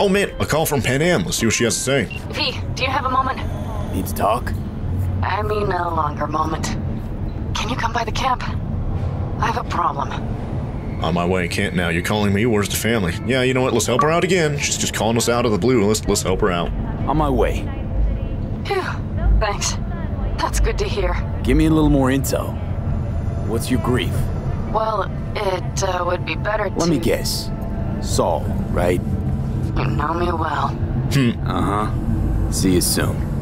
Oh man, a call from Panam. Let's see what she has to say. V, do you have a moment? Need to talk? I mean, a longer moment. Can you come by the camp? I have a problem. On my way, can't now. You're calling me. Where's the family? Yeah, you know what? Let's help her out again. She's just calling us out of the blue. Let's let's help her out. On my way. Phew, thanks. That's good to hear. Give me a little more intel. What's your grief? Well, it uh, would be better to... Let me guess. Saul, right? You know me well. Uh-huh. See you soon.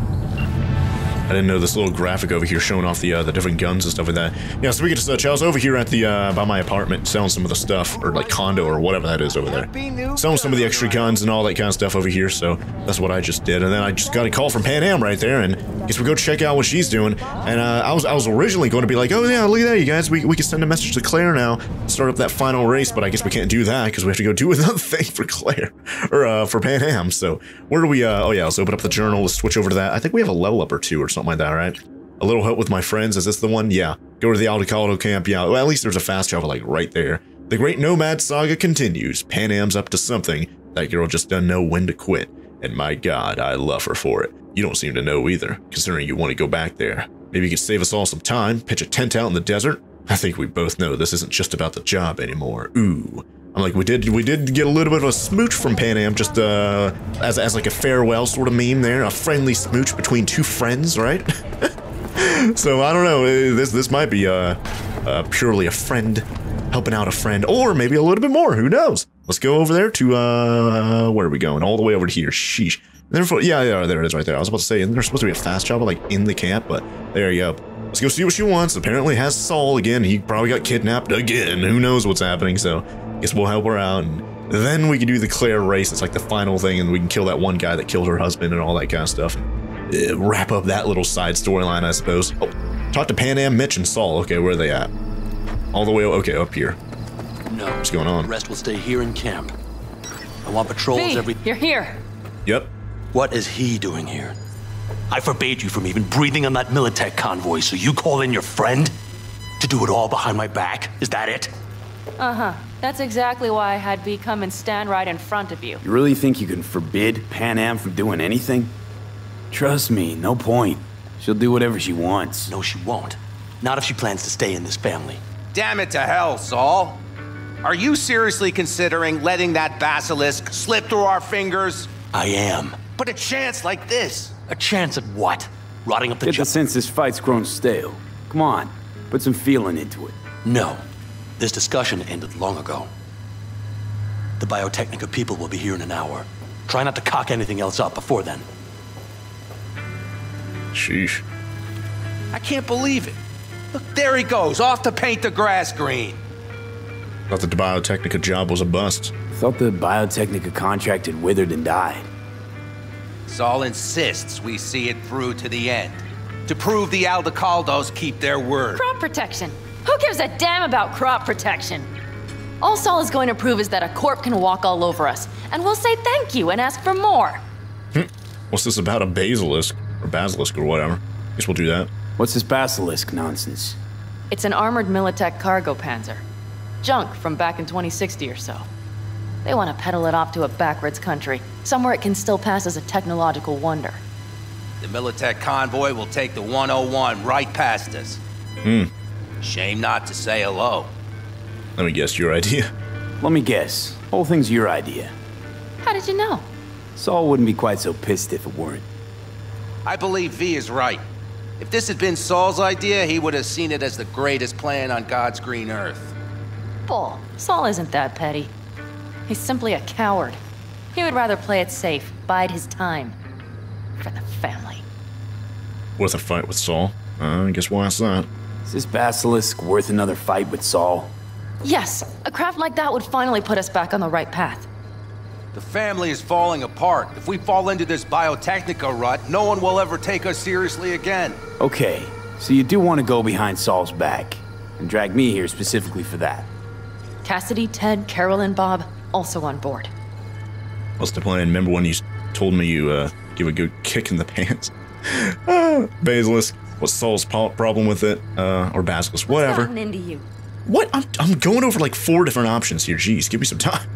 I didn't know this little graphic over here showing off the uh, the different guns and stuff like that. Yeah, so we get to uh, Chow's over here at the uh, by my apartment selling some of the stuff or like condo or whatever that is over there. Selling some of the extra guns and all that kind of stuff over here. So that's what I just did. And then I just got a call from Panam right there, and guess we go check out what she's doing. And uh, I was I was originally going to be like, oh yeah, look at that, you guys. We we can send a message to Claire now, start up that final race. But I guess we can't do that because we have to go do another thing for Claire or uh, for Panam. So where do we? Uh, oh yeah, let's open up the journal. Let's switch over to that. I think we have a level up or two or something like that, right? A little help with my friends. Is this the one? Yeah. Go to the Aldecaldo camp. Yeah. Well, at least there's a fast travel like right there. The Great Nomad Saga continues. Panam's up to something. That girl just doesn't know when to quit. And my god, I love her for it. You don't seem to know either, considering you want to go back there. Maybe you could save us all some time, pitch a tent out in the desert? I think we both know this isn't just about the job anymore. Ooh. I'm like, we did we did get a little bit of a smooch from Panam, just uh, as, as like a farewell sort of meme there, a friendly smooch between two friends, right? so I don't know, this this might be uh, uh, purely a friend helping out a friend, or maybe a little bit more, who knows? Let's go over there to, uh, where are we going? All the way over to here, sheesh. Therefore, yeah, yeah, there it is right there. I was about to say, isn't there supposed to be a fast travel like in the camp? But there you go. Let's go see what she wants. Apparently has Saul again. He probably got kidnapped again. Who knows what's happening? So I guess we'll help her out. And then we can do the Claire race. It's like the final thing, and we can kill that one guy that killed her husband and all that kind of stuff. Uh, wrap up that little side storyline, I suppose. Oh, talk to Panam, Mitch, and Saul. Okay, where are they at? All the way. Okay, up here. No. What's going on? The rest will stay here in camp. I want patrols V, every. you're here. Yep. What is he doing here? I forbade you from even breathing on that Militech convoy, so you call in your friend? To do it all behind my back? Is that it? Uh-huh. That's exactly why I had V come and stand right in front of you. You really think you can forbid Panam from doing anything? Trust me, no point. She'll do whatever she wants. No, she won't. Not if she plans to stay in this family. Damn it to hell, Saul. Are you seriously considering letting that basilisk slip through our fingers? I am. But a chance like this. A chance at what? Rotting up the Get jo- the sense this fight's grown stale. Come on, put some feeling into it. No. This discussion ended long ago. The Biotechnica people will be here in an hour. Try not to cock anything else up before then. Sheesh. I can't believe it. Look, there he goes, off to paint the grass green. Thought the Biotechnica job was a bust. Thought the Biotechnica contract had withered and died. Saul insists we see it through to the end. To prove the Aldecaldos keep their word. Crop protection. Who gives a damn about crop protection? All Saul is going to prove is that a corp can walk all over us, and we'll say thank you and ask for more. Hm. What's this about a basilisk or basilisk or whatever? Guess we'll do that. What's this basilisk nonsense? It's an armored Militech cargo panzer. Junk from back in 2060 or so. They want to peddle it off to a backwards country, somewhere it can still pass as a technological wonder. The Militech convoy will take the 101 right past us. Hmm. Shame not to say hello. Let me guess your idea. Let me guess. Whole thing's your idea. How did you know? Saul wouldn't be quite so pissed if it weren't. I believe V is right. If this had been Saul's idea, he would have seen it as the greatest plan on God's green earth. Bull. Saul isn't that petty. He's simply a coward. He would rather play it safe, bide his time. For the family. Worth a fight with Saul. Uh, I guess we'll ask that. Is this basilisk worth another fight with Saul? Yes, a craft like that would finally put us back on the right path. The family is falling apart. If we fall into this biotechnica rut, no one will ever take us seriously again. Okay, so you do want to go behind Saul's back, and drag me here specifically for that. Cassidy, Ted, Carol, and Bob also on board. What's the plan? Remember when you told me you uh, give a good kick in the pants? Ah, basilisk. What's Saul's problem with it? Uh, or basilisk? Whatever. Gotten into you. What? I'm, I'm going over like four different options here. Jeez, give me some time.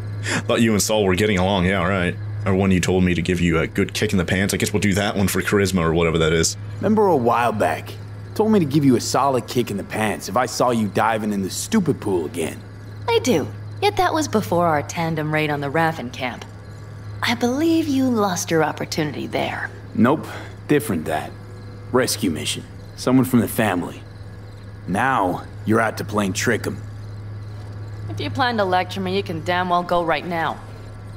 Thought you and Saul were getting along. Yeah, all right. or one you told me to give you a good kick in the pants. I guess we'll do that one for charisma or whatever that is. Remember a while back, told me to give you a solid kick in the pants if I saw you diving in the stupid pool again. I do. Yet that was before our tandem raid on the Raffen camp. I believe you lost your opportunity there. Nope, different that. Rescue mission. Someone from the family. Now, you're out to plain trick 'em. If you plan to lecture me, you can damn well go right now.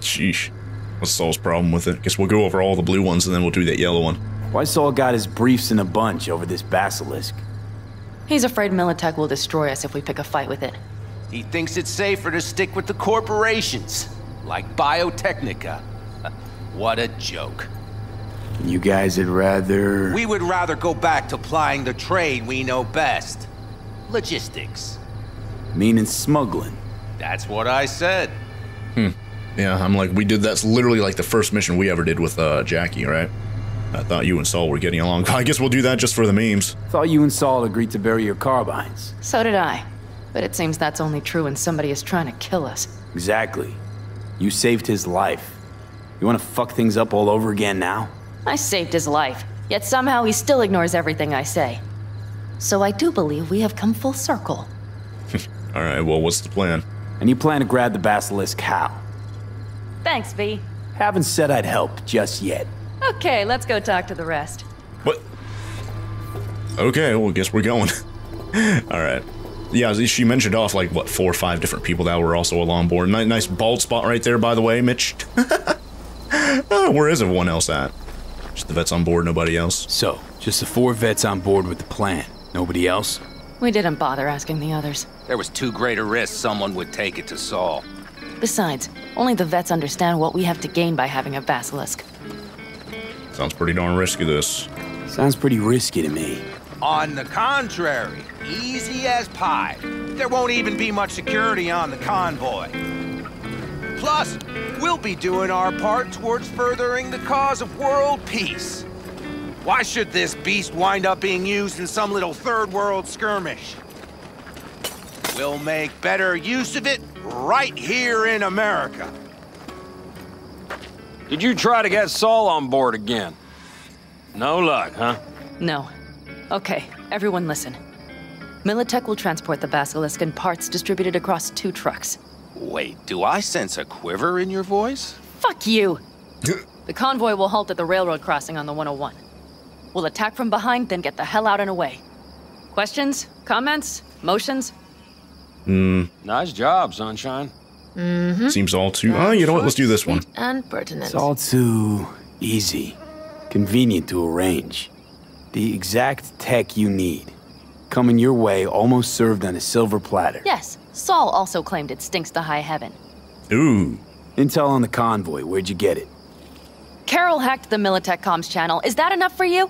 Sheesh. What's Saul's problem with it? Guess we'll go over all the blue ones and then we'll do that yellow one. Why Saul got his briefs in a bunch over this basilisk? He's afraid Militech will destroy us if we pick a fight with it. He thinks it's safer to stick with the corporations, like Biotechnica. what a joke. You guys would rather... We would rather go back to plying the trade we know best. Logistics. Meaning smuggling. That's what I said. Hmm. Yeah, I'm like, we did that's literally like the first mission we ever did with uh, Jackie, right? I thought you and Saul were getting along. I guess we'll do that just for the memes. Thought you and Saul agreed to bury your carbines. So did I. But it seems that's only true when somebody is trying to kill us. Exactly. You saved his life. You want to fuck things up all over again now? I saved his life, yet somehow he still ignores everything I say. So I do believe we have come full circle. All right, well, what's the plan? And you plan to grab the basilisk how? Thanks, V. Haven't said I'd help just yet. Okay, let's go talk to the rest. What? Okay, well, guess we're going. All right. Yeah, she mentioned off like what four or five different people that were also along board. Ni- nice bald spot right there, by the way, Mitch. Oh, where is everyone else at? Just the vets on board, nobody else. So, just the four vets on board with the plan. Nobody else? We didn't bother asking the others. There was too great a risk someone would take it to Saul. Besides, only the vets understand what we have to gain by having a basilisk. Sounds pretty darn risky. This. Sounds pretty risky to me. On the contrary, easy as pie. There won't even be much security on the convoy. Plus, we'll be doing our part towards furthering the cause of world peace. Why should this beast wind up being used in some little third world skirmish? We'll make better use of it right here in America. Did you try to get Saul on board again? No luck, huh? No. Okay, everyone listen. Militech will transport the basilisk in parts distributed across two trucks. Wait, do I sense a quiver in your voice? Fuck you! the convoy will halt at the railroad crossing on the 101. We'll attack from behind, then get the hell out and away. Questions? Comments? Motions? Mm. Nice job, Sunshine. Mm-hmm. Seems all too. Oh, you know what? Let's do this one. And pertinent. It's all too easy. Convenient to arrange. The exact tech you need. Coming your way, almost served on a silver platter. Yes, Saul also claimed it stinks to high heaven. Ooh. Intel on the convoy, where'd you get it? Carol hacked the Militech comms channel. Is that enough for you?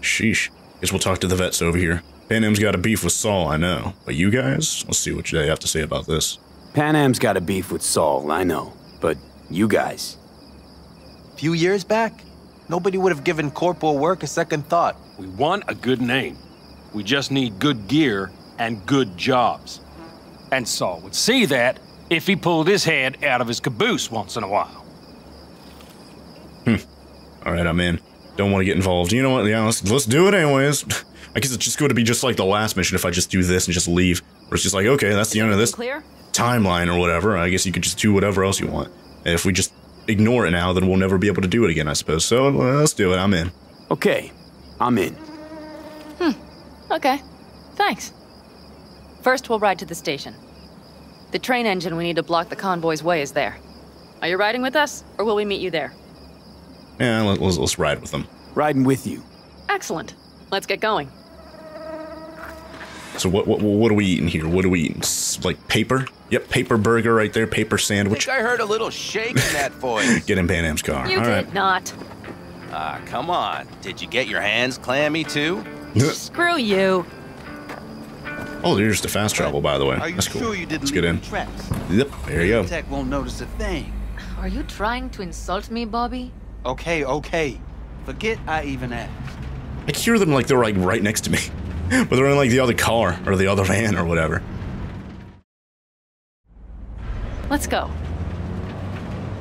Sheesh. Guess we'll talk to the vets over here. Panam's got a beef with Saul, I know. But you guys? Let's see what they have to say about this. Panam's got a beef with Saul, I know. But you guys, few years back, nobody would have given corporal work a second thought. We want a good name. We just need good gear and good jobs. And Saul would see that if he pulled his head out of his caboose once in a while. Hmm. All right, I'm in. Don't want to get involved. You know what? Yeah, let's, let's do it anyways. I guess it's just going to be just like the last mission if I just do this and just leave. Where it's just like, okay, that's the end of this Claire? timeline or whatever. I guess you could just do whatever else you want. And if we just ignore it now, then we'll never be able to do it again, I suppose. So let's do it. I'm in. okay, I'm in. Hmm. Okay. Thanks. First, we'll ride to the station. The train engine we need to block the convoy's way is there. Are you riding with us, or will we meet you there? Yeah, let's, let's ride with them. Riding with you. Excellent. Let's get going. So what what what are we eating here? What are we eating? Like paper? Yep, paper burger right there. Paper I sandwich. think I heard a little shake in that voice. Get in Panam's car. You All did right. not. Ah, come on. Did you get your hands clammy too? Screw you. Oh, there's the fast travel, by the way. Are you That's cool. sure you didn't Let's get in. any tracks? Yep, there you go. Tech won't notice a thing. Are you trying to insult me, Bobby? Okay, okay. Forget I even asked. I hear them like they're like right next to me, but they're in like the other car or the other van or whatever. Let's go.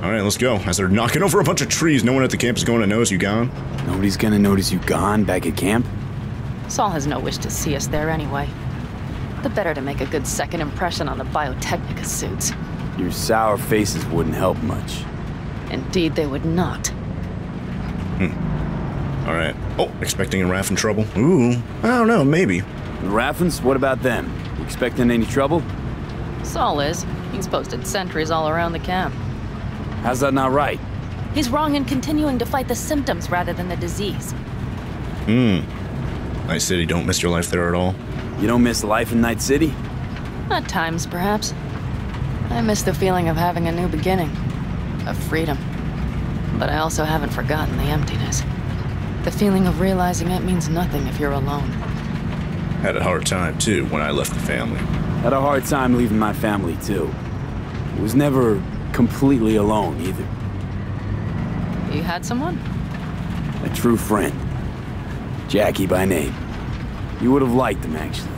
Alright, let's go. As they're knocking over a bunch of trees, no one at the camp is going to notice you gone. Nobody's gonna notice you gone back at camp? Saul has no wish to see us there anyway. The better to make a good second impression on the Biotechnica suits. Your sour faces wouldn't help much. Indeed, they would not. Alright. Oh, expecting a raft in trouble? Ooh, I don't know, maybe. The Raffens, what about them? You expecting any trouble? Saul is. He's posted sentries all around the camp. How's that not right? He's wrong in continuing to fight the symptoms rather than the disease. Hmm. Night City, don't miss your life there at all. You don't miss life in Night City? At times, perhaps. I miss the feeling of having a new beginning, of freedom. But I also haven't forgotten the emptiness. The feeling of realizing it means nothing if you're alone. Had a hard time, too, when I left the family. Had a hard time leaving my family, too. Was never completely alone, either. You had someone? A true friend. Jackie by name. You would have liked him, actually.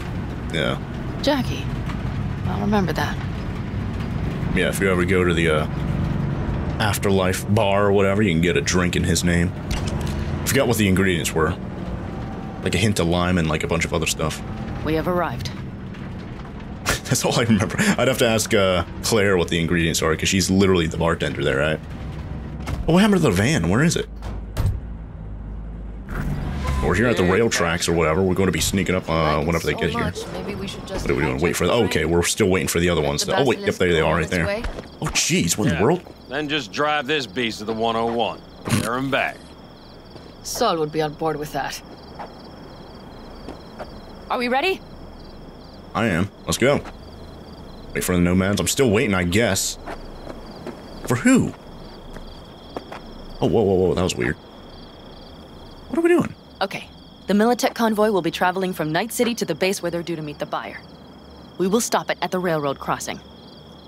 Yeah. Jackie. I'll remember that. Yeah, if you ever go to the uh, afterlife bar or whatever, you can get a drink in his name. Forgot what the ingredients were. Like a hint of lime and like a bunch of other stuff. We have arrived. That's all I remember. I'd have to ask uh, Claire what the ingredients are because she's literally the bartender there, right? Oh, what happened to the van? Where is it? We're here at the rail tracks or whatever. We're going to be sneaking up uh, whenever they get here. Maybe we should just What are we doing? Wait for the. Oh, okay, we're still waiting for the other ones. To, oh wait, yep, there they are, right there. Oh, jeez, what in the world? Then just drive this beast to the 101. There and back. Saul would be on board with that. Are we ready? I am. Let's go. Wait for the nomads. I'm still waiting, I guess. For who? Oh, whoa, whoa, whoa, that was weird. What are we doing? Okay. The Militech convoy will be traveling from Night City to the base where they're due to meet the buyer. We will stop it at the railroad crossing.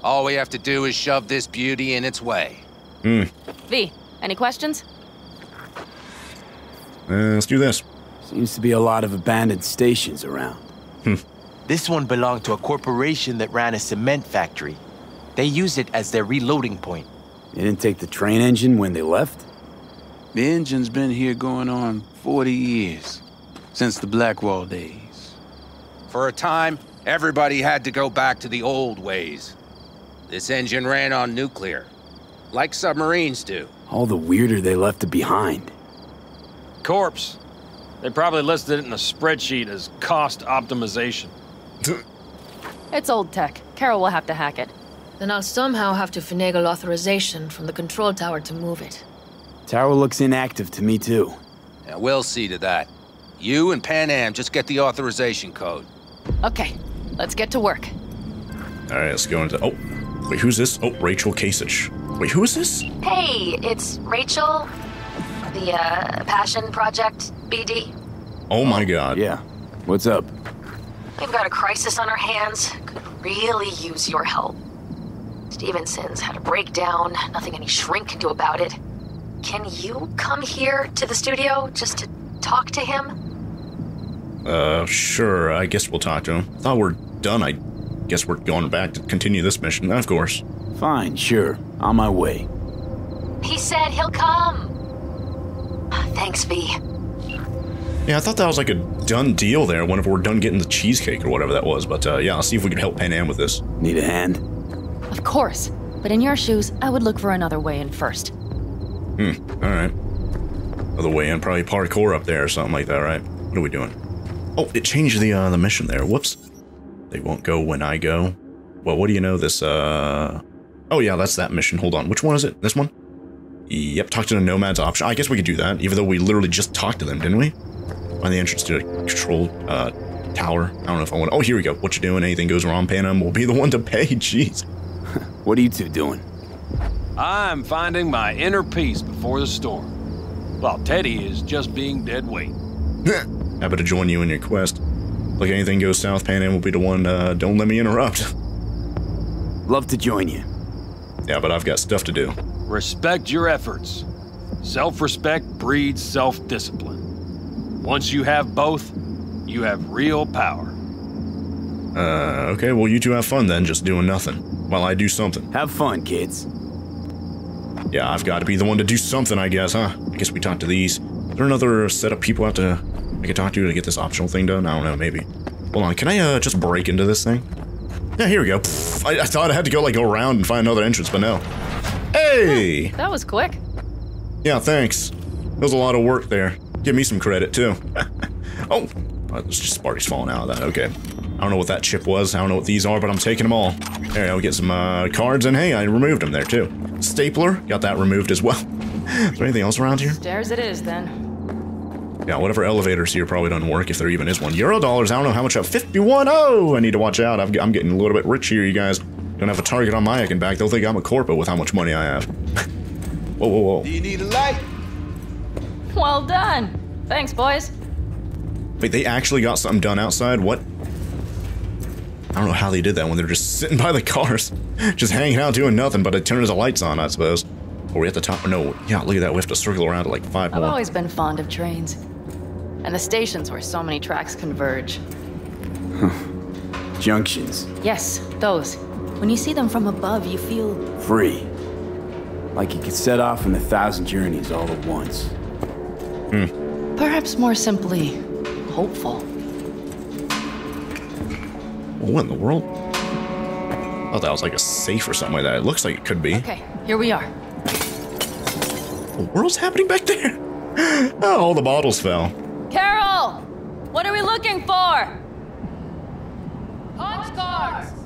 All we have to do is shove this beauty in its way. Hmm. V, any questions? Uh, let's do this. Seems to be a lot of abandoned stations around. This one belonged to a corporation that ran a cement factory. They used it as their reloading point. They didn't take the train engine when they left? The engine's been here going on 40 years. Since the Blackwall days. For a time, everybody had to go back to the old ways. This engine ran on nuclear, like submarines do. All the weirder they left it behind. Corpse. They probably listed it in a spreadsheet as cost optimization. It's old tech. Carol will have to hack it. Then I'll somehow have to finagle authorization from the control tower to move it. Tower looks inactive to me, too. Yeah, we'll see to that. You and Panam just get the authorization code. Okay, let's get to work. All right, let's go into. Oh, wait, who's this? Oh, Rachel Kasich. Wait, who is this? Hey, it's Rachel. The, uh, Passion Project, BD. Oh my God. Yeah. What's up? We've got a crisis on our hands. Could really use your help. Stevenson's had a breakdown, nothing any shrink can do about it. Can you come here to the studio just to talk to him? Uh, sure. I guess we'll talk to him. Thought we're done. I guess we're going back to continue this mission. Of course. Fine, sure. On my way. He said he'll come. Thanks, V. Yeah, I thought that was like a done deal there. Whenever we're done getting the cheesecake or whatever that was. But uh, yeah, I'll see if we can help Panam with this. Need a hand? Of course. But in your shoes, I would look for another way in first. Hmm. All right. Other way in, probably parkour up there or something like that, right? What are we doing? Oh, it changed the uh, the mission there. Whoops. They won't go when I go. Well, what do you know? This uh. Oh yeah, that's that mission. Hold on. Which one is it? This one? Yep. Talk to the nomads option. I guess we could do that, even though we literally just talked to them, didn't we? Find the entrance to the control uh tower. I don't know if I want. Oh, here we go. What you doing? Anything goes wrong, Panam will be the one to pay. Jeez. What are you two doing? I'm finding my inner peace before the storm. While Teddy is just being dead weight. Happy to join you in your quest. Like anything goes south, Panam will be the one. Uh, don't let me interrupt. Love to join you. yeah, but I've got stuff to do. Respect your efforts. Self respect breeds self discipline. Once you have both, you have real power. Uh, okay, well, you two have fun then, just doing nothing. While I do something. Have fun, kids. Yeah, I've got to be the one to do something, I guess, huh? I guess we talk to these. Is there another set of people out to I could talk to to get this optional thing done? I don't know, maybe. Hold on, can I uh, just break into this thing? Yeah, here we go. Pfft, I, I thought I had to go like go around and find another entrance, but no. Hey! That was quick. Yeah, thanks. There was a lot of work there. Give me some credit too. oh, oh, there's just sparks falling out of that. Okay. I don't know what that chip was. I don't know what these are, but I'm taking them all. There I'll Get some uh, cards, and hey, I removed them there too. Stapler, got that removed as well. is there anything else around here? Stairs it is then. Yeah, whatever elevators here probably doesn't work if there even is one. Euro dollars, I don't know how much I have. 51! Oh, I need to watch out. I'm, I'm getting a little bit rich here, you guys. Don't have a target on my and back. They'll think I'm a corpo with how much money I have. whoa, whoa, whoa. Do you need a light? Well done. Thanks, boys. Wait, they actually got something done outside? What? I don't know how they did that when they're just sitting by the cars. just hanging out doing nothing but it turns the lights on, I suppose. Or we at the top? No, yeah, look at that. We have to circle around to like five I've more. always been fond of trains. And the stations where so many tracks converge. Junctions. Yes, those. When you see them from above, you feel Free. Like you could set off on a thousand journeys all at once. Hmm. Perhaps more simply hopeful. What in the world? Oh, that was like a safe or something like that. It looks like it could be. Okay, here we are. The world's happening back there? Oh, all the bottles fell. Carol! What are we looking for? Punch cards!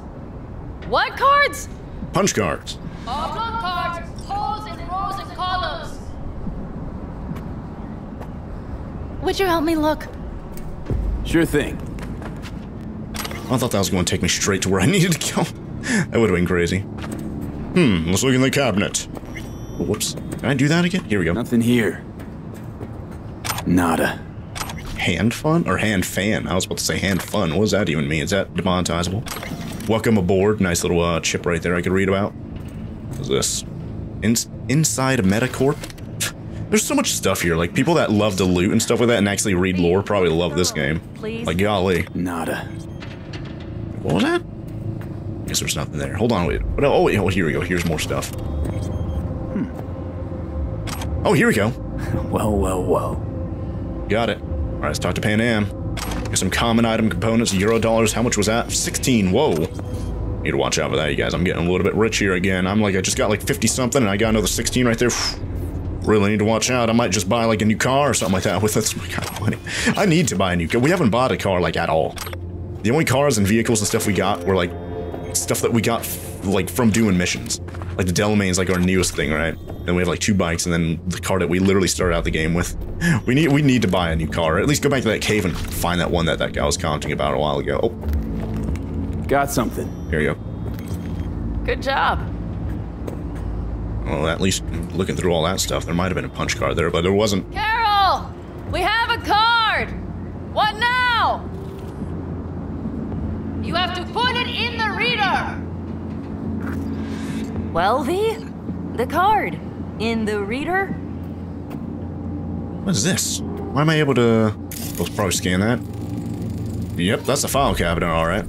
What cards? Punch cards. Oblong cards, holes in rows and columns. Would you help me look? Sure thing. I thought that was going to take me straight to where I needed to go. that would have been crazy. Hmm, let's look in the cabinet. Whoops. Can I do that again? Here we go. Nothing here. Nada. Hand fun? Or hand fan? I was about to say hand fun. What does that even mean? Is that demonetizable? Welcome aboard. Nice little uh, chip right there I could read about. What's this? In inside Metacorp? There's so much stuff here. Like, people that love to loot and stuff like that and actually read lore probably love this game. Please. Like, golly. Nada. What was that? I Guess there's nothing there. Hold on, wait. Oh, wait. Oh, here we go. Here's more stuff. Hmm. Oh, here we go. Well, well, well. Got it. All right, let's talk to Panam. Some common item components, euro dollars. How much was that? 16. Whoa. Need to watch out for that, you guys. I'm getting a little bit rich here again. I'm like, I just got like 50 something and I got another 16 right there. Really need to watch out. I might just buy like a new car or something like that with this kind of money. I need to buy a new car. We haven't bought a car like at all. The only cars and vehicles and stuff we got were like stuff that we got like from doing missions. Like the Delamain's like our newest thing, right? Then we have like two bikes and then the car that we literally started out the game with. We need we need to buy a new car. At least go back to that cave and find that one that that guy was commenting about a while ago. Oh, Got something. here you go. Good job. Well, at least looking through all that stuff, there might have been a punch card there, but there wasn't. Carol! We have a card! What now? You have to put it in the reader. Well, V? The card. In the reader? What is this? Why am I able to... Let's probably scan that. Yep, that's a file cabinet, alright.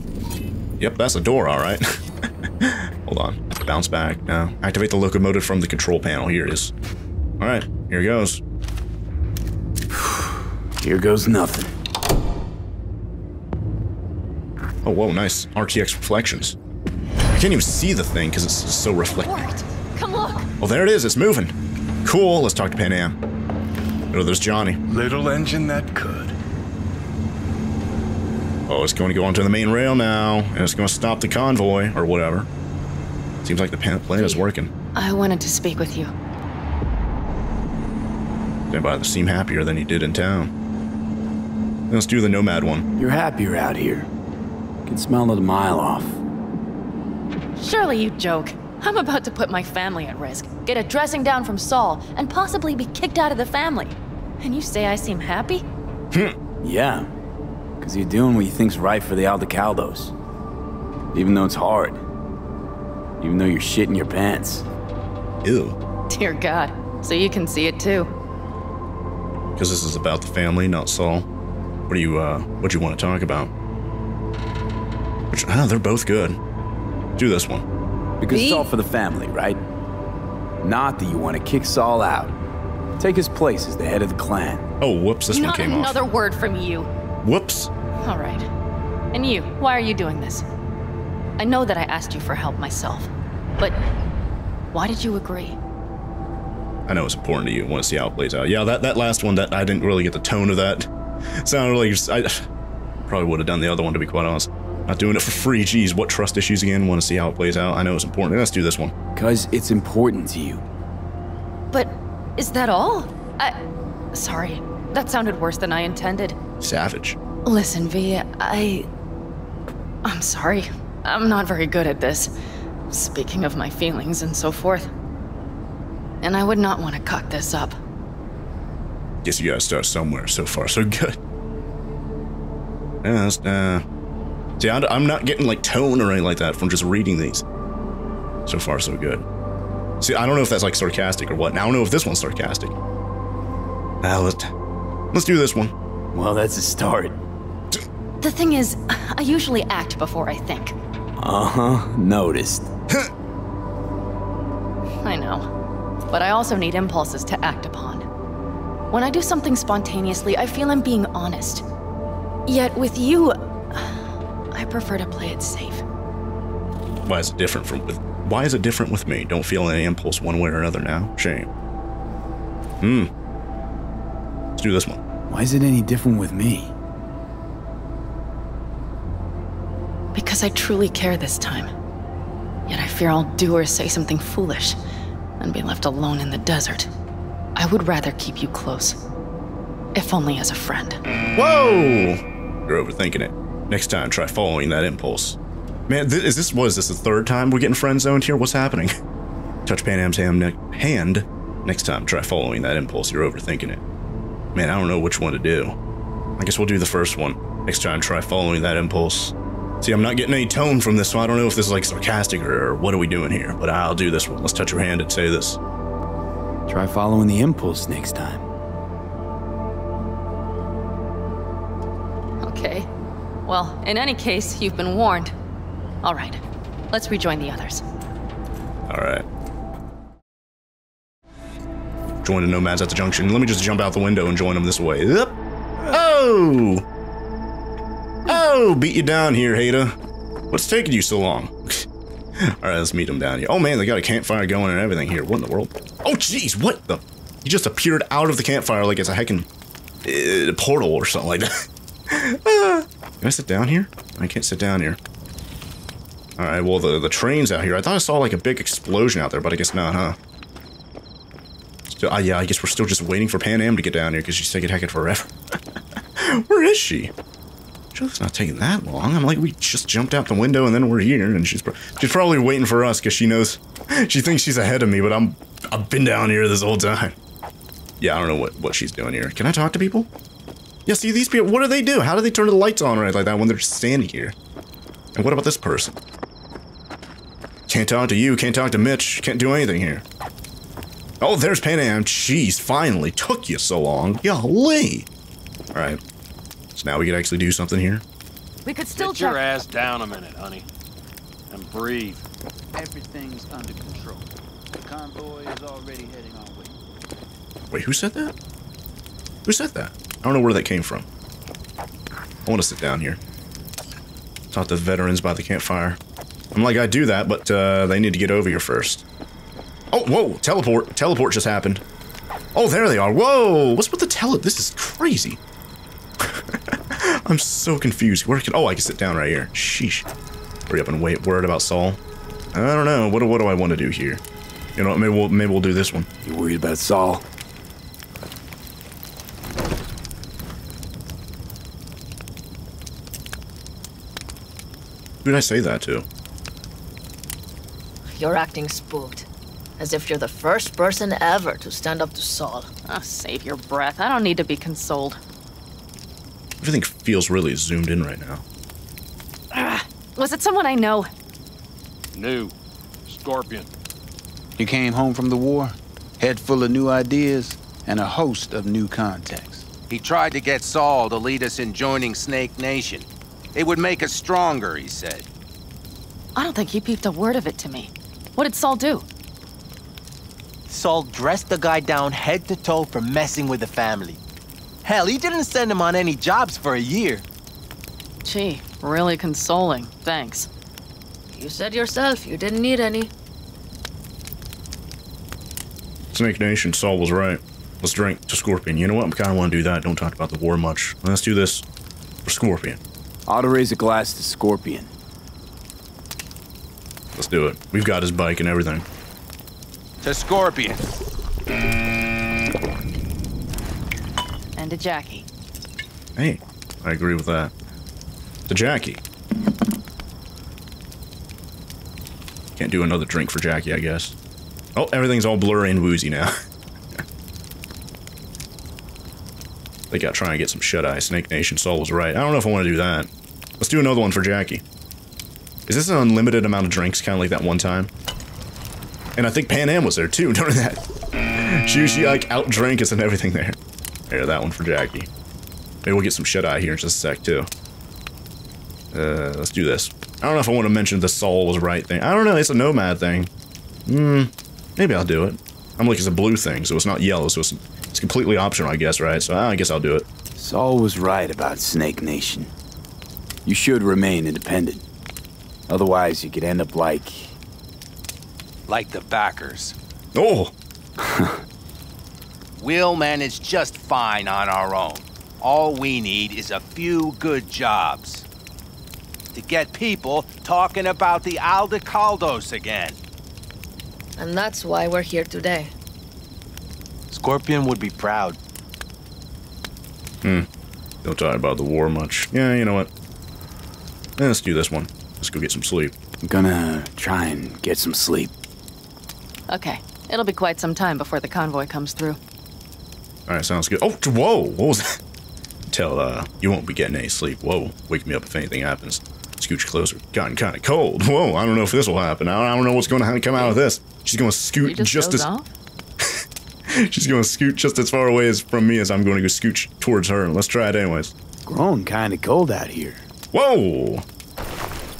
Yep, that's a door, alright. Hold on. Bounce back. Now, Activate the locomotive from the control panel. Here it is. Alright, here goes. Here goes nothing. Oh, whoa, nice. RTX reflections. I can't even see the thing because it's so reflective. Worked. Come look. Oh, there it is. It's moving. Cool. Let's talk to Panam. Oh, there's Johnny. Little engine that could. Oh, it's going to go onto the main rail now, and it's going to stop the convoy, or whatever. Seems like the pan- plan is working. I wanted to speak with you. Everybody seem happier than he did in town. Let's do the Nomad one. You're happier out here. Can smell it a mile off. Surely you joke. I'm about to put my family at risk, get a dressing down from Saul, and possibly be kicked out of the family. And you say I seem happy? Hmm. Yeah. Because you're doing what you think's right for the Aldecaldos. Even though it's hard. Even though you're shitting your pants. Ew. Dear God. So you can see it too. Because this is about the family, not Saul. What do you, uh, what do you want to talk about? Which, ah, they're both good. Do this one. Because it's all for the family, right? Not that you want to kick Saul out. Take his place as the head of the clan. Oh, whoops, this Not one came another off. word from you. Whoops. All right. And you, why are you doing this? I know that I asked you for help myself, but why did you agree? I know it's important to you. Want to see how it plays out. Yeah, that, that last one, that I didn't really get the tone of that. Sounded like I probably would have done the other one to be quite honest. Not doing it for free. Geez, what trust issues again? Want to see how it plays out. I know it's important. Let's do this one. Because it's important to you. But is that all? I. Sorry. That sounded worse than I intended. Savage. Listen, V, I. I'm sorry. I'm not very good at this. Speaking of my feelings and so forth. And I would not want to cock this up. Guess you gotta start somewhere. So far, so good. Yeah, that's, uh, see, I- I'm not getting like tone or anything like that from just reading these. So far, so good. See, I don't know if that's like sarcastic or what. Now I don't know if this one's sarcastic. Now let's let's do this one. Well, that's a start. The thing is, I usually act before I think. Uh huh. Noticed. I know. But I also need impulses to act upon. When I do something spontaneously, I feel I'm being honest. Yet with you, I prefer to play it safe. Why is it different from with? Why is it different with me? Don't feel any impulse one way or another now. Shame. Hmm. Let's do this one. Why is it any different with me? Because I truly care this time. Yet I fear I'll do or say something foolish and be left alone in the desert. I would rather keep you close. If only as a friend. Whoa! You're overthinking it. Next time, try following that impulse. Man, th- is this what is this the third time we're getting friend zoned here? What's happening? Touch Panam's ham ne- hand. Next time, try following that impulse. You're overthinking it. Man, I don't know which one to do. I guess we'll do the first one. Next time, try following that impulse. See, I'm not getting any tone from this, so I don't know if this is like sarcastic or, or what are we doing here. But I'll do this one. Let's touch your hand and say this. Try following the impulse next time. Okay. Well, in any case, you've been warned. All right. Let's rejoin the others. All right. Join the nomads at the junction. Let me just jump out the window and join them this way. Yep. Oh! Oh, beat you down here, Hada. What's taking you so long? All right, let's meet them down here. Oh man, they got a campfire going and everything here. What in the world? Oh jeez, what the? He just appeared out of the campfire like it's a heckin' uh, portal or something like that. Ah. Can I sit down here? I can't sit down here. All right, well the the train's out here. I thought I saw like a big explosion out there, but I guess not, huh? Still, uh, yeah, I guess we're still just waiting for Panam to get down here because she's taking heckin' forever. Where is she? It's not taking that long. I'm like, we just jumped out the window and then we're here, and she's pro- she's probably waiting for us because she knows she thinks she's ahead of me, but I'm I've been down here this whole time. Yeah, I don't know what what she's doing here. Can I talk to people? Yeah, see these people. What do they do? How do they turn the lights on right like that when they're just standing here? And what about this person? Can't talk to you. Can't talk to Mitch. Can't do anything here. Oh, there's Panam. Jeez, finally. Took you so long. Golly. All right. So now we could actually do something here. We could still Get your ass down a minute, honey. And breathe. Everything's under control. The convoy is already heading our way. Wait, who said that? Who said that? I don't know where that came from. I want to sit down here. Talk to the veterans by the campfire. I'm like, I do that, but uh, they need to get over here first. Oh, whoa! Teleport! Teleport just happened. Oh, there they are. Whoa! What's with the tele? This is crazy. I'm so confused. Where can? Oh, I can sit down right here. Sheesh. Hurry up and wait. Word about Saul. I don't know. What, what do I want to do here? You know, maybe we'll maybe we'll do this one. You worried about Saul? Who did I say that to? You're acting spooked. As if you're the first person ever to stand up to Saul. Oh, save your breath. I don't need to be consoled. Everything feels really zoomed in right now. Ah, was it someone I know? New. Scorpion. You came home from the war, head full of new ideas, and a host of new contacts. He tried to get Saul to lead us in joining Snake Nation. It would make us stronger, he said. I don't think he peeped a word of it to me. What did Saul do? Saul dressed the guy down head to toe for messing with the family. Hell, he didn't send him on any jobs for a year. Gee, really consoling. Thanks. You said yourself you didn't need any. Snake Nation, Saul was right. Let's drink to Scorpion. You know what? I kind of want to do that. Don't talk about the war much. Let's do this for Scorpion. Ought to raise a glass to Scorpion. Let's do it. We've got his bike and everything. To Scorpion. And to Jackie. Hey, I agree with that. To Jackie. Can't do another drink for Jackie, I guess. Oh, everything's all blurry and woozy now. they got trying to get some shut eye. Snake Nation Saul was right. I don't know if I want to do that. Let's do another one for Jackie. Is this an unlimited amount of drinks, kind of like that one time? And I think Panam was there too during that. she, she like outdrank us and everything there. There, that one for Jackie. Maybe we'll get some shut eye here in just a sec too. Uh, let's do this. I don't know if I want to mention the Saul was right thing. I don't know. It's a nomad thing. Hmm. Maybe I'll do it. I'm like it's a blue thing, so it's not yellow, so it's it's completely optional, I guess, right? So I guess I'll do it. Saul was right about Snake Nation. You should remain independent. Otherwise, you could end up like. Like the backers. Oh! We'll manage just fine on our own. All we need is a few good jobs. To get people talking about the Aldecaldos again. And that's why we're here today. Scorpion would be proud. Hmm. Don't talk about the war much. Yeah, you know what? Eh, let's do this one. Let's go get some sleep. I'm gonna try and get some sleep. Okay, it'll be quite some time before the convoy comes through. Alright, sounds good. Oh, whoa! What was that? Tell, uh, you won't be getting any sleep. Whoa, wake me up if anything happens. Scooch closer. Gotten kind of cold. Whoa, I don't know if this will happen. I don't, I don't know what's going to come out of this. She's going to scoot He just, just goes as off? She's going to scoot just as far away as from me as I'm going to go scooch towards her. Let's try it anyways. Growing kind of cold out here. Whoa! In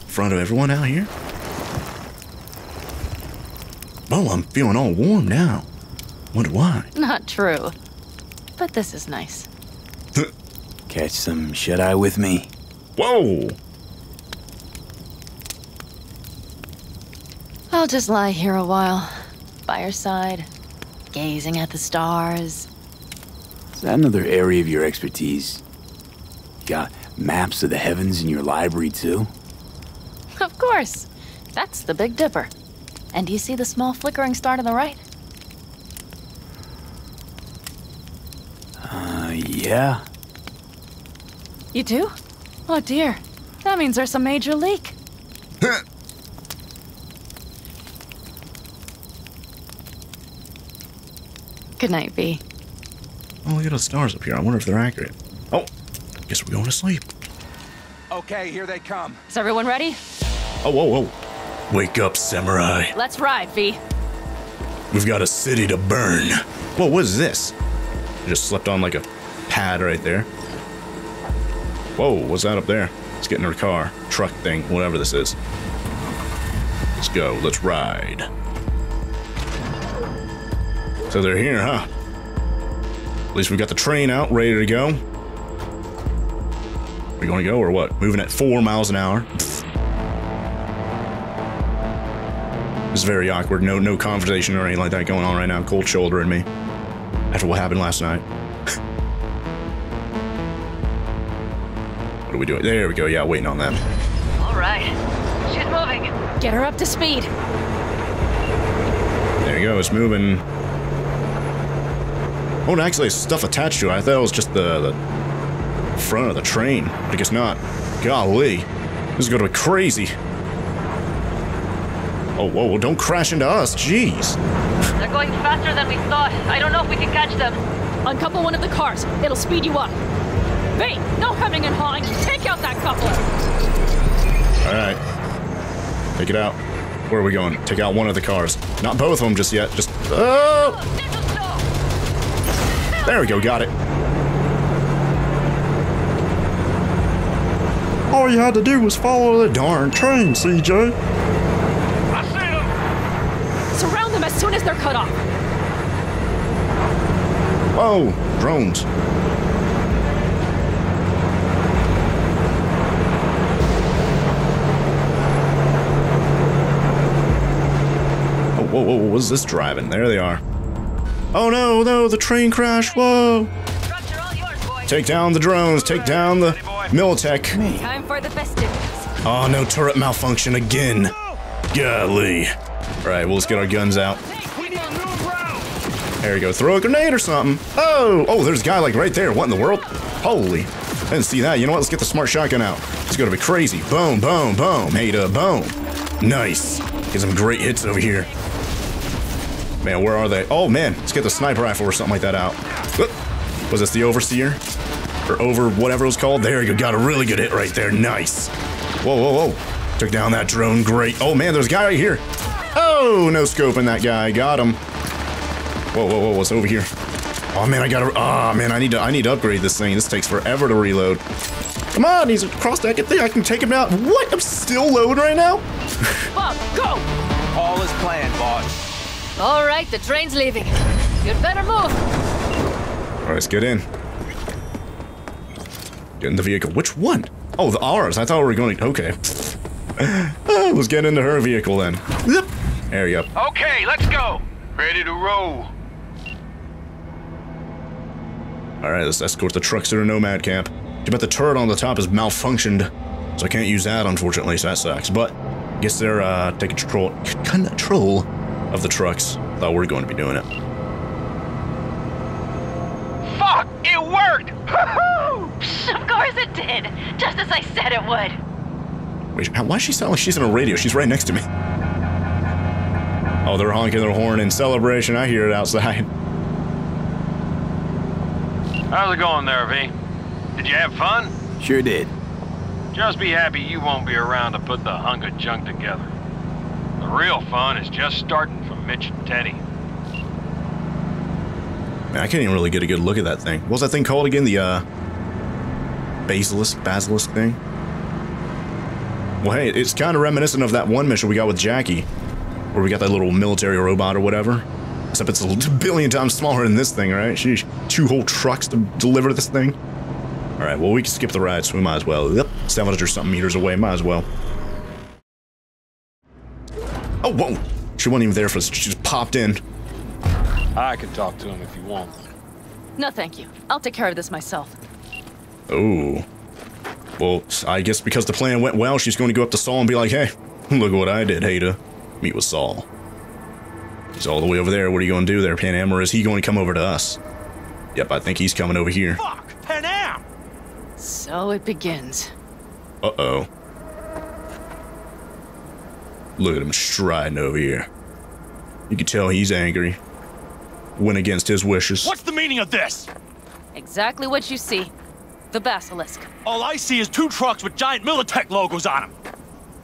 front of everyone out here. Oh, I'm feeling all warm now. Wonder why? Not true. But this is nice. Catch some shut eye with me. Whoa! I'll just lie here a while, by your side, gazing at the stars. Is that another area of your expertise? You got maps of the heavens in your library, too? Of course. That's the Big Dipper. And do you see the small flickering star to the right? Uh, yeah. You do? Oh dear. That means there's a major leak. Good night, V. Oh, look at those stars up here. I wonder if they're accurate. Oh, guess we're going to sleep. Okay, here they come. Is everyone ready? Oh, whoa, whoa. Wake up, samurai. Let's ride, V. We've got a city to burn. Whoa, what is this? I just slept on like a pad right there. Whoa, what's that up there? Let's get in our car, truck thing, whatever this is. Let's go, let's ride. So they're here, huh? At least we've got the train out, ready to go. We gonna go or what? Moving at four miles an hour. It's very awkward. No, no conversation or anything like that going on right now. Cold shoulder in me. After what happened last night. what are we doing? There we go. Yeah, waiting on them. All right. She's moving. Get her up to speed. There you go. It's moving. Oh, and actually, stuff attached to it. I thought it was just the, the front of the train. But I guess not. Golly. This is going to be crazy. Oh, whoa, whoa, don't crash into us. Jeez. They're going faster than we thought. I don't know if we can catch them. Uncouple one of the cars. It'll speed you up. Hey, no coming and hawing. Take out that coupler. All right. Take it out. Where are we going? Take out one of the cars. Not both of them just yet. Just. Oh! There we go. Got it. All you had to do was follow the darn train, CJ. I see them! Surround them as soon as they're cut off. Oh, drones. Oh, whoa, whoa, what's this driving? There they are. Oh no, no, the train crash, whoa! Take down the drones, take down the Militech. Time for the festivities. Oh no, turret malfunction again. Golly. Alright, we'll just get our guns out. There we go. Throw a grenade or something. Oh! Oh, there's a guy like right there. What in the world? Holy. I didn't see that. You know what? Let's get the smart shotgun out. It's gonna be crazy. Boom, boom, boom. Hey, boom. Nice. Get some great hits over here. Man, where are they? Oh, man. Let's get the sniper rifle or something like that out. Was this the Overseer? Or over whatever it was called? There you go. Got a really good hit right there. Nice. Whoa, whoa, whoa. Took down that drone. Great. Oh, man, there's a guy right here. Oh, no scoping that guy. Got him. Whoa, whoa, whoa, what's over here? Oh man, I gotta. Oh man, I need to. I need to upgrade this thing. This takes forever to reload. Come on, he's across that thing. I can take him out. What? I'm still loading right now. Bob, go! All is planned, boss. All right, the train's leaving. You'd better move. All right, let's get in. Get in the vehicle. Which one? Oh, the ours. I thought we were going. to... Okay. Oh, let's get into her vehicle then. Yep. There you go. Okay, let's go. Ready to roll. All right, let's escort the trucks to the Nomad camp. Too bad the turret on the top is malfunctioned, so I can't use that, unfortunately, so that sucks. But, I guess they're, uh, taking control, control of the trucks. Thought we were going to be doing it. Fuck! It worked! Of course it did, just as I said it would. Wait, why does she sound like she's in a radio? She's right next to me. Oh, they're honking their horn in celebration. I hear it outside. How's it going there, V? Did you have fun? Sure did. Just be happy you won't be around to put the hunk of junk together. The real fun is just starting from Mitch and Teddy. Man, I can't even really get a good look at that thing. What was that thing called again? The, uh... Basilisk? Basilisk thing? Well, hey, it's kind of reminiscent of that one mission we got with Jackie. Where we got that little military robot or whatever. Except it's a billion times smaller than this thing, right? Sheesh. Two whole trucks to deliver this thing. Alright, well, we can skip the ride, so we might as well. Yep, 700 something meters away, might as well. Oh, whoa! She wasn't even there for us. She just popped in. I can talk to him if you want. No, thank you. I'll take care of this myself. Oh. Well, I guess because the plan went well, she's going to go up to Saul and be like, hey, look what I did, Hater. Meet with Saul. He's all the way over there. What are you going to do there, Panam? Or is he going to come over to us? Yep, I think he's coming over here. Fuck! Panam! So it begins. Uh-oh. Look at him striding over here. You can tell he's angry. Went against his wishes. What's the meaning of this? Exactly what you see. The basilisk. All I see is two trucks with giant Militech logos on them.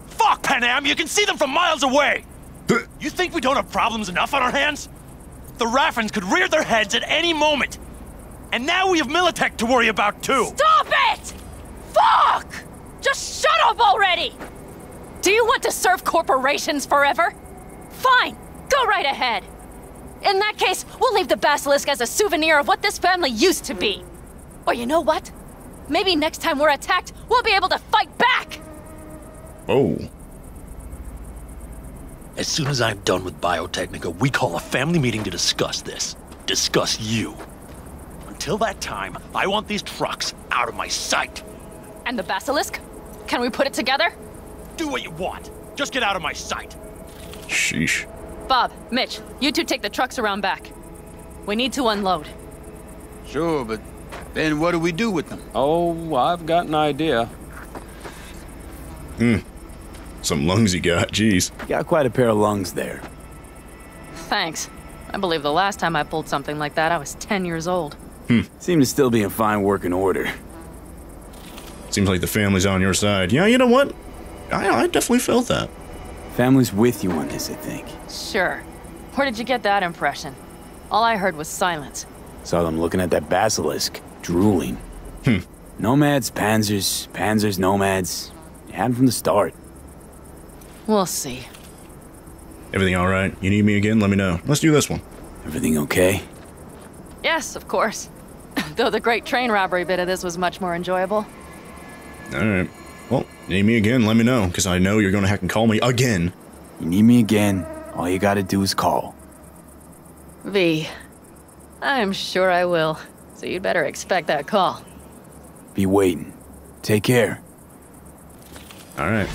Fuck, Panam, you can see them from miles away. you think we don't have problems enough on our hands? The Raffens could rear their heads at any moment. And now we have Militech to worry about, too. Stop it! Fuck! Just shut up already! Do you want to serve corporations forever? Fine, go right ahead. In that case, we'll leave the basilisk as a souvenir of what this family used to be. Or you know what? Maybe next time we're attacked, we'll be able to fight back! Oh. As soon as I'm done with Biotechnica, we call a family meeting to discuss this. Discuss you. Until that time, I want these trucks out of my sight. And the basilisk? Can we put it together? Do what you want. Just get out of my sight. Sheesh. Bob, Mitch, you two take the trucks around back. We need to unload. Sure, but then what do we do with them? Oh, I've got an idea. Hmm. Some lungs you got, jeez. You got quite a pair of lungs there. Thanks. I believe the last time I pulled something like that, I was 10 years old. Hmm. Seem to still be in fine working order. Seems like the family's on your side. Yeah, you know what? I, I definitely felt that. Family's with you on this, I think. Sure. Where did you get that impression? All I heard was silence. Saw them looking at that basilisk, drooling. Hmm. Nomads, panzers, panzers, nomads. You had 'em from the start. We'll see. Everything all right? You need me again? Let me know. Let's do this one. Everything okay? Yes, of course. Though the great train robbery bit of this was much more enjoyable. Alright. Well, need me again, let me know, because I know you're going to heck and call me again. You need me again, all you gotta do is call. V. I'm sure I will. So you'd better expect that call. Be waiting. Take care. Alright.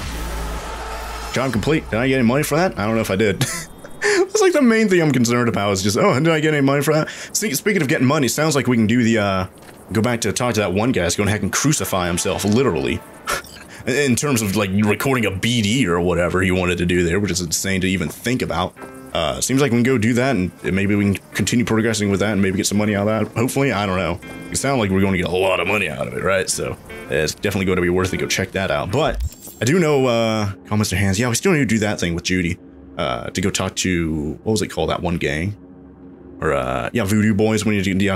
Job complete. Did I get any money for that? I don't know if I did. That's like the main thing I'm concerned about is just, oh, did I get any money for that? See, speaking of getting money, sounds like we can do the, uh, go back to talk to that one guy that's going to heck and crucify himself, literally. In terms of, like, recording a BD or whatever he wanted to do there, which is insane to even think about. Uh, seems like we can go do that, and maybe we can continue progressing with that and maybe get some money out of that. Hopefully, I don't know. It sounds like we're going to get a lot of money out of it, right? So, it's definitely going to be worth it go check that out. But, I do know, uh, call Mr. Hands. Yeah, we still need to do that thing with Judy. Uh, to go talk to, what was it called, that one gang? Or, uh, yeah, Voodoo Boys. We need to get the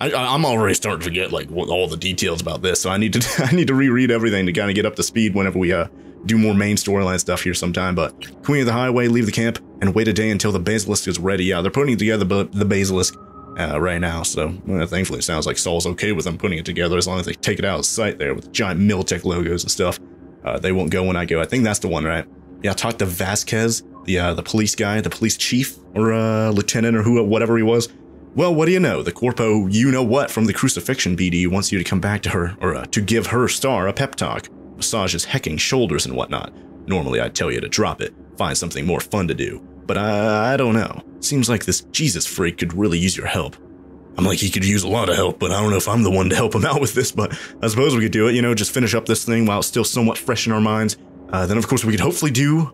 I, I'm already starting to forget, like, all the details about this, so I need to, I need to reread everything to kind of get up to speed whenever we, uh, do more main storyline stuff here sometime, but Queen of the Highway, leave the camp, and wait a day until the Basilisk is ready. Yeah, they're putting together the Basilisk uh, right now, so well, thankfully it sounds like Saul's okay with them putting it together as long as they take it out of sight there with giant Militech logos and stuff. Uh, they won't go when I go. I think that's the one, right? Yeah, talk to Vasquez, the uh, the police guy, the police chief, or uh, lieutenant, or who, whatever he was. Well, what do you know? The Corpo, you know what, from the Crucifixion BD wants you to come back to her, or uh, to give her star a pep talk massage his hecking shoulders and whatnot. Normally I'd tell you to drop it, find something more fun to do, but I, I don't know. Seems like this Jesus freak could really use your help. I'm like, he could use a lot of help, but I don't know if I'm the one to help him out with this, but I suppose we could do it, you know, just finish up this thing while it's still somewhat fresh in our minds. Uh, then, of course, we could hopefully do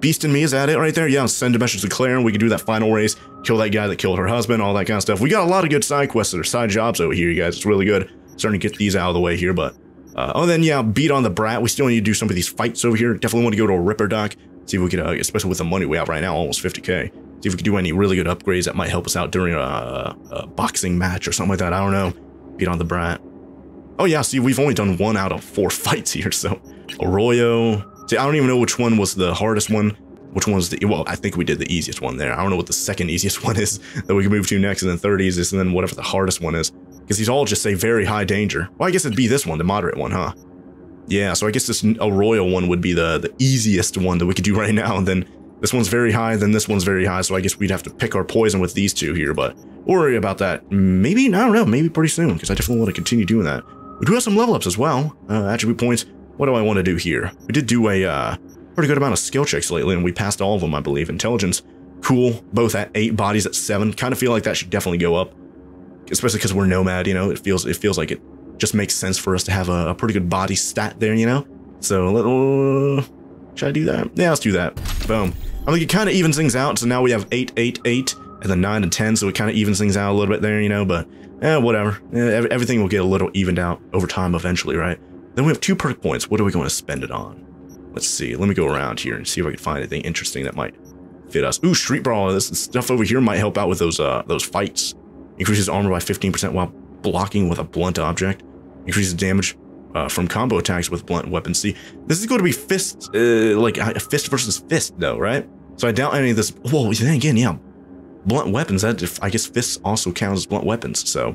Beast in Me, is that it right there? Yeah, send a message to Claire, and we could do that final race, kill that guy that killed her husband, all that kind of stuff. We got a lot of good side quests or side jobs over here, you guys. It's really good. Starting to get these out of the way here, but uh, oh, then yeah, beat on the brat. We still need to do some of these fights over here. Definitely want to go to a Ripperdoc. See if we could, uh, especially with the money we have right now, almost 50k. See if we could do any really good upgrades that might help us out during a, a boxing match or something like that. I don't know. Beat on the brat. Oh yeah, see, we've only done one out of four fights here, so Arroyo. See, I don't even know which one was the hardest one. Which one was the, well, I think we did the easiest one there. I don't know what the second easiest one is that we can move to next, and then third easiest, and then whatever the hardest one is. Because these all just say very high danger. Well, I guess it'd be this one, the moderate one, huh? Yeah, so I guess this Arroyo one would be the, the easiest one that we could do right now, and then this one's very high, then this one's very high, so I guess we'd have to pick our poison with these two here, but worry about that. Maybe, I don't know, maybe pretty soon, because I definitely want to continue doing that. We do have some level ups as well. Uh, attribute points. What do I want to do here? We did do a uh, pretty good amount of skill checks lately, and we passed all of them, I believe. Intelligence, cool, both at 8, bodies at 7. Kind of feel like that should definitely go up especially because we're nomad. You know, it feels it feels like it just makes sense for us to have a, a pretty good body stat there. You know, so let, should I do that? Yeah, let's do that. Boom. I think it kind of evens things out. So now we have eight, eight, eight, and then nine and ten. So it kind of evens things out a little bit there. You know, but eh, whatever. Eh, everything will get a little evened out over time eventually, right? Then we have two perk points. What are we going to spend it on? Let's see. Let me go around here and see if I can find anything interesting that might fit us. Ooh, Street Brawl. This stuff over here might help out with those uh those fights. Increases armor by 15% while blocking with a blunt object. Increases damage uh, from combo attacks with blunt weapons. See, this is going to be fist, uh, like a fist versus fist, though, right? So I doubt any of this. Whoa, then again, yeah, blunt weapons. That I guess fists also count as blunt weapons. So,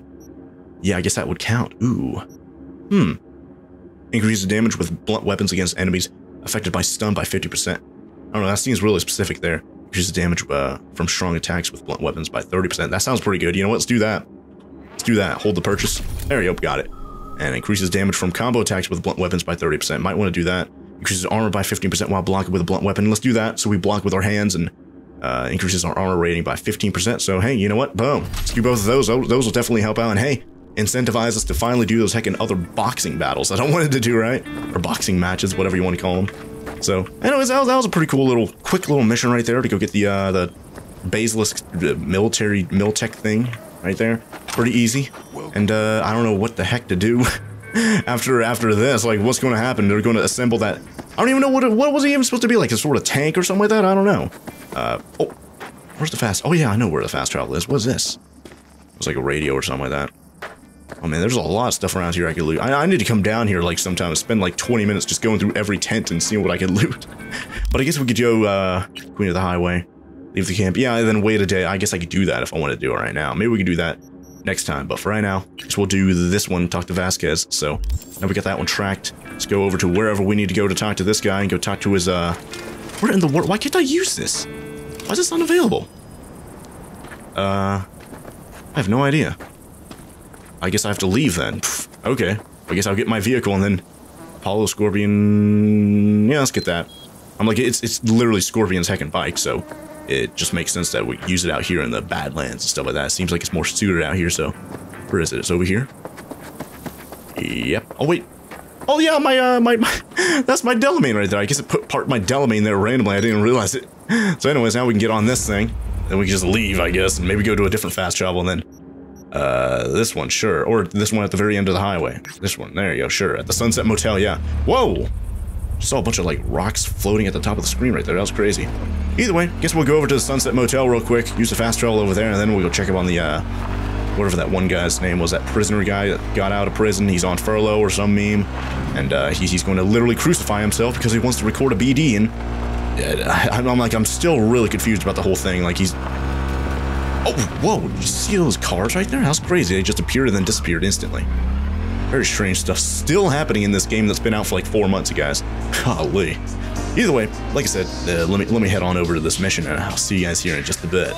yeah, I guess that would count. Ooh, hmm. Increases damage with blunt weapons against enemies affected by stun by 50%. I don't know. That seems really specific there increases damage uh, from strong attacks with blunt weapons by 30%. That sounds pretty good. You know what? Let's do that. Let's do that. Hold the purchase. There you go. Got it. And increases damage from combo attacks with blunt weapons by 30%. Might want to do that. Increases armor by 15% while blocking with a blunt weapon. Let's do that. So we block with our hands and uh, increases our armor rating by 15%. So, hey, you know what? Boom. Let's do both of those. Those will definitely help out. And hey, incentivize us to finally do those heckin' other boxing battles that I wanted to do, right? Or boxing matches, whatever you want to call them. So, anyways, that was, that was a pretty cool little, quick little mission right there to go get the, uh, the Basilisk the military Militech thing right there. Pretty easy. And, uh, I don't know what the heck to do after, after this. Like, what's going to happen? They're going to assemble that. I don't even know what, it, what was he even supposed to be? Like a sort of tank or something like that? I don't know. Uh, oh, where's the fast? Oh, yeah, I know where the fast travel is. What's this? It was like a radio or something like that. Oh man, there's a lot of stuff around here I could loot. I, I need to come down here like sometime spend like 20 minutes just going through every tent and seeing what I could loot. but I guess we could go, uh, Queen of the Highway. Leave the camp. Yeah, and then wait a day. I guess I could do that if I want to do it right now. Maybe we could do that. next time. But for right now, guess we'll do this one, talk to Vasquez. So now we got that one tracked. Let's go over to wherever we need to go to talk to this guy and go talk to his, uh... Where in the world? Why can't I use this? Why is this unavailable? Uh... I have no idea. I guess I have to leave then. Okay. I guess I'll get my vehicle and then... Apollo Scorpion... Yeah, let's get that. I'm like, it's, it's literally Scorpion's heckin' bike, so it just makes sense that we use it out here in the Badlands and stuff like that. It seems like it's more suited out here, so... Where is it? It's over here? Yep. Oh, wait. Oh, yeah, my, uh, my, my that's my Delamain right there. I guess it put part my Delamain there randomly. I didn't realize it. So anyways, now we can get on this thing. Then we can just leave, I guess, and maybe go to a different fast travel and then... Uh, this one, sure. Or this one at the very end of the highway. This one, there you go, sure. At the Sunset Motel, yeah. Whoa! Saw a bunch of, like, rocks floating at the top of the screen right there. That was crazy. Either way, guess we'll go over to the Sunset Motel real quick, use the fast travel over there, and then we'll go check up on the, uh, whatever that one guy's name was, that prisoner guy that got out of prison. He's on furlough or some meme, and uh, he's, he's going to literally crucify himself because he wants to record a BD, and uh, I'm like, I'm still really confused about the whole thing. Like, he's... Oh, whoa, did you see those cars right there? That's crazy. They just appeared and then disappeared instantly. Very strange stuff still happening in this game that's been out for like four months, guys. Golly. Either way, like I said, uh, let me let me head on over to this mission, and I'll see you guys here in just a bit.